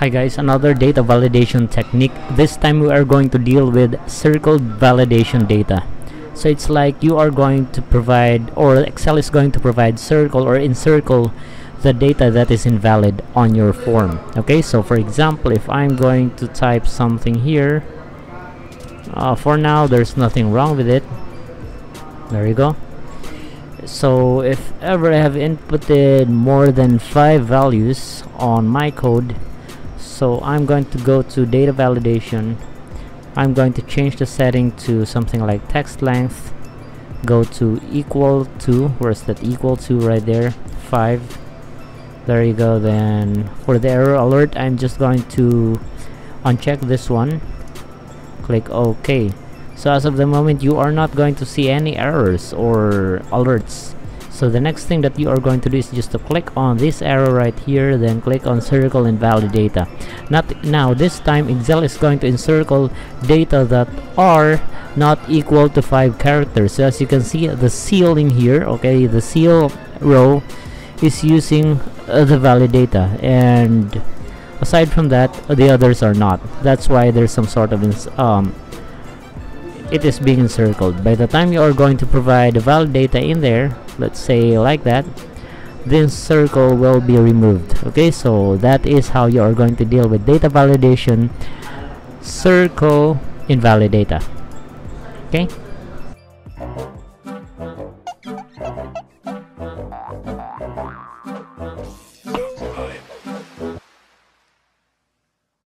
Hi guys, another data validation technique. This time we are going to deal with circled validation data. So it's like you are going to provide or Excel is going to provide circle or encircle the data that is invalid on your form. Okay, so for example, if I'm going to type something here, uh, for now there's nothing wrong with it. There you go. So if ever I have inputted more than five values on my code, so I'm going to go to data validation. I'm going to change the setting to something like text length. Go to equal to where's that equal to right there? 5 there you go then for the error alert I'm just going to uncheck this one. Click OK. So as of the moment you are not going to see any errors or alerts so the next thing that you are going to do is just to click on this arrow right here then click on circle invalid data. Not now this time excel is going to encircle data that are not equal to five characters. So as you can see the seal in here okay the seal row is using uh, the valid data. And aside from that the others are not. That's why there's some sort of um, it is being encircled. By the time you are going to provide valid data in there let's say like that this circle will be removed. Okay so that is how you are going to deal with data validation. Circle invalid data okay